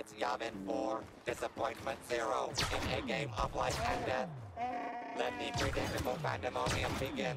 It's Yavin 4, Disappointment 0, in a game of life and death. Let the predictable pandemonium begin.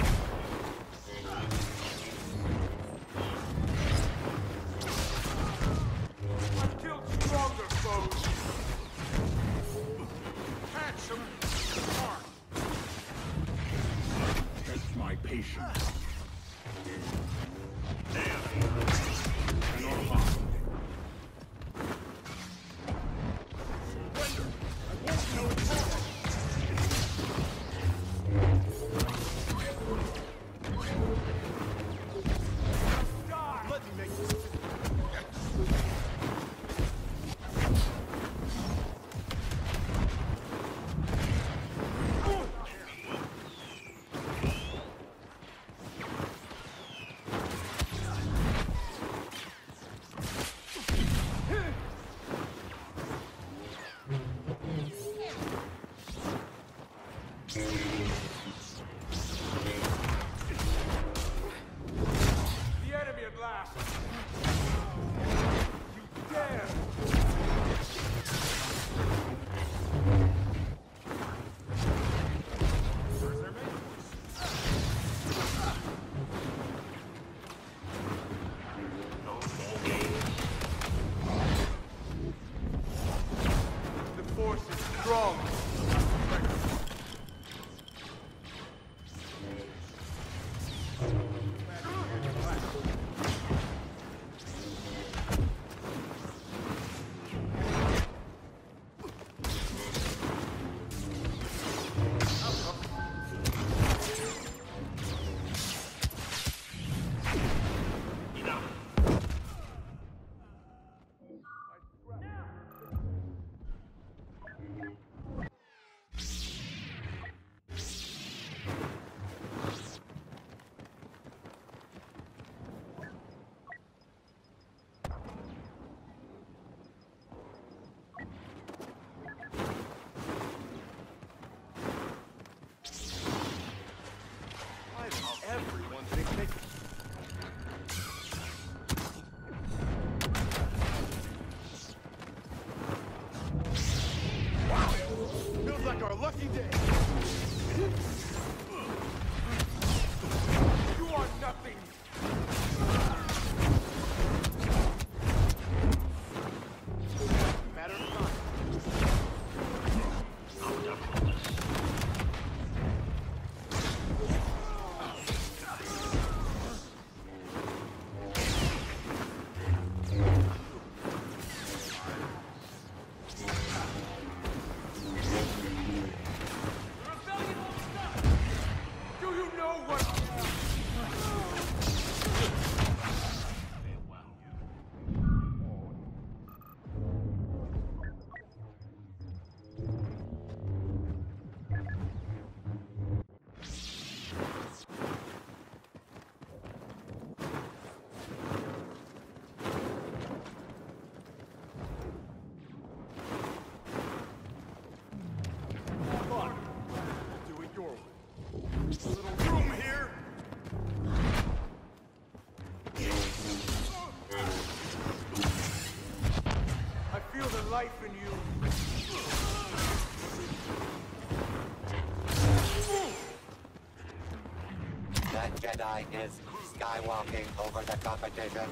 strong. You are nothing. life in you. That Jedi is skywalking over the competition.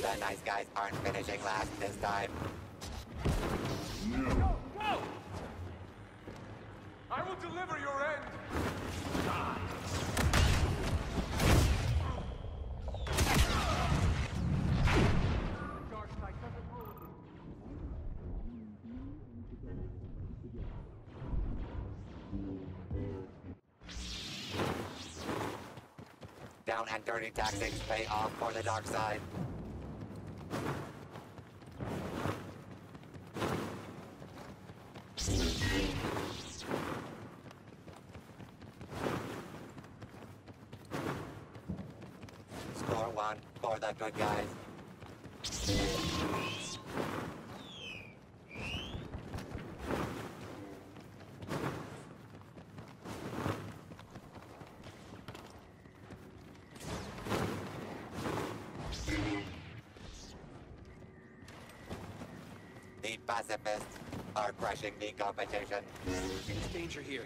The nice guys aren't finishing last this time. Down and dirty tactics pay off for the dark side. Score one for the good guys. The pacifists are crushing the competition. There's danger here.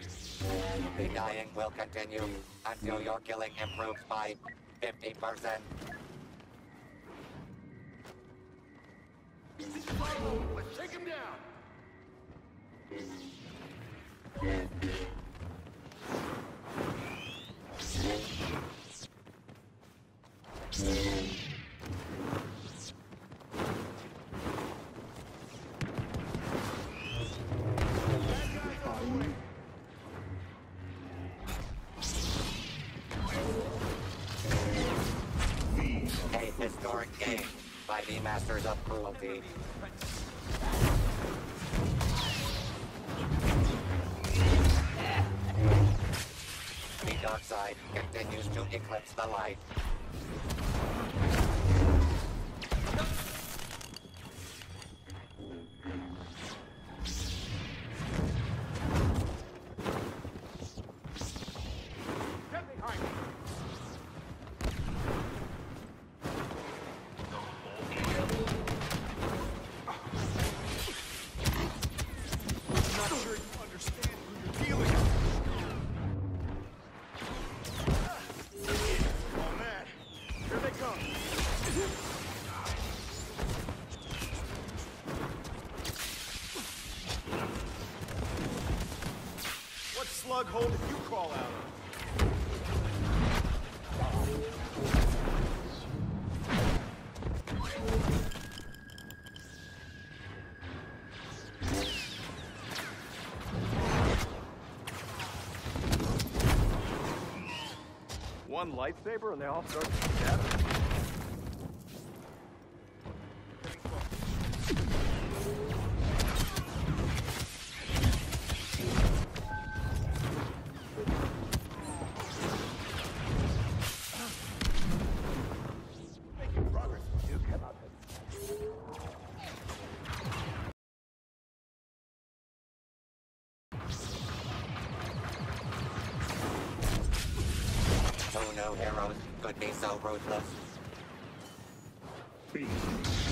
The dying will continue until your killing improves by 50%. Let's take him down! Historic game by the masters of cruelty. The dark side continues to eclipse the light. One lightsaber and they all start to Oh Who knew heroes could be so ruthless? Face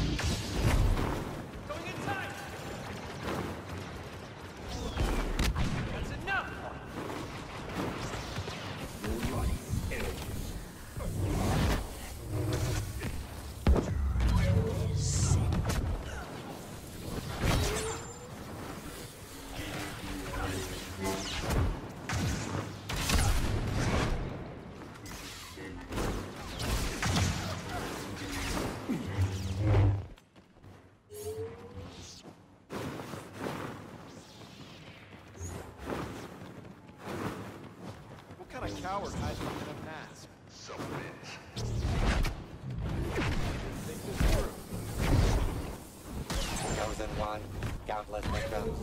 What kind of coward hides behind a mask? So bitch. Think this through. Chosen one, countless victims.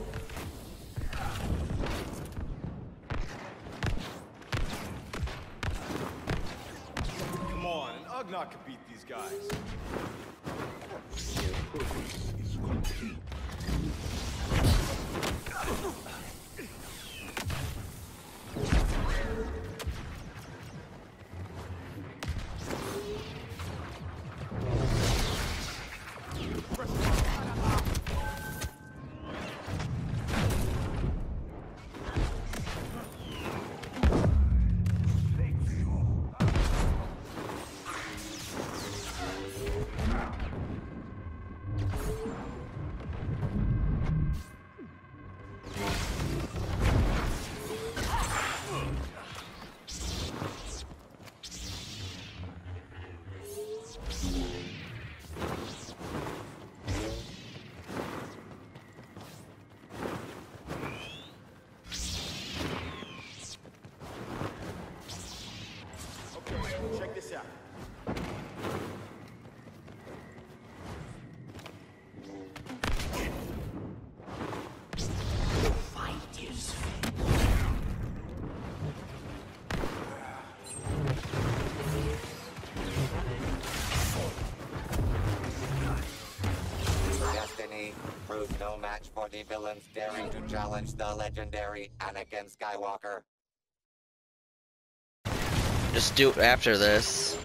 Come on, an Ugnaught could beat these guys. Your purpose is complete. Proves no match for the villains daring to challenge the legendary Anakin Skywalker. Just do it after this.